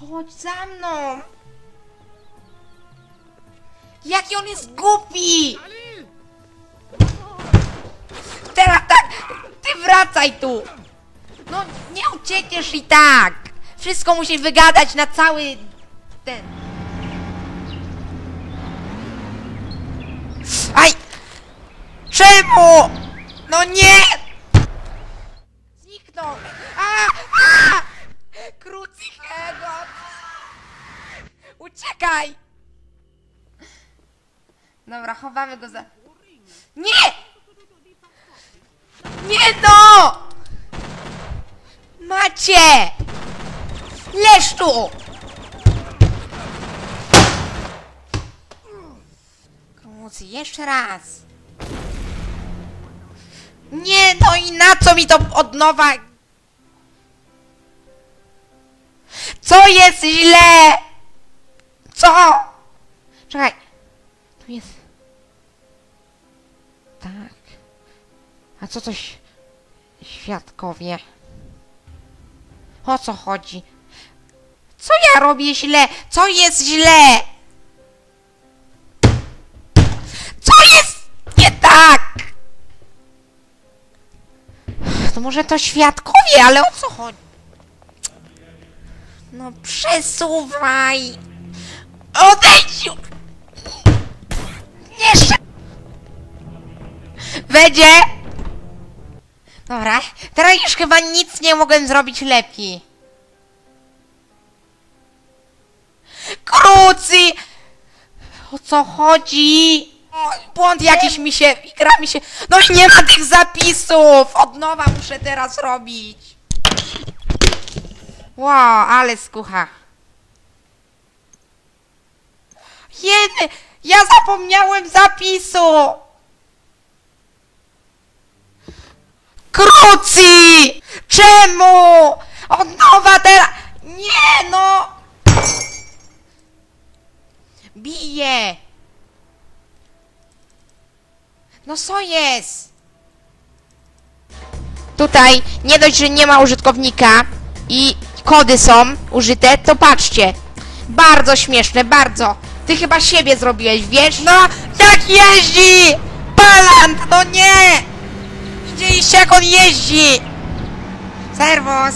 Chodź za mną! Jaki on jest głupi! Teraz tak! Ty wracaj tu! No, nie uciekniesz i tak! Wszystko musisz wygadać na cały... ten... Aj! Czemu? No nie! Zniknął! A! A! Krucichego! Uciekaj! Dobra, chowamy go za... Nie! Nie no! Macie! Leż tu! Krucy, jeszcze raz! Nie no i na co mi to od nowa... Co jest źle? Co? Czekaj. Tu jest... Tak. A co coś... Świadkowie? O co chodzi? Co ja robię źle? Co jest źle? Co jest nie tak? To może to świadkowie, ale o co chodzi? No przesuwaj! Odejdź już! Jeszcze! Będzie! Dobra, teraz już chyba nic nie mogłem zrobić lepiej. Krucy! O co chodzi? O, błąd jakiś mi się, gra mi się... No i nie ma tych zapisów! Od nowa muszę teraz robić. Wow, ale skucha. Jedy! Ja zapomniałem zapisu! Krucy! Czemu? Od nowa teraz... Nie no! Bije! No co jest? Tutaj nie dość, że nie ma użytkownika i kody są użyte, to patrzcie. Bardzo śmieszne, bardzo. Ty chyba siebie zrobiłeś, wiesz? No, jak jeździ! Palant, no nie! Widzieliście jak on jeździ! Serwus!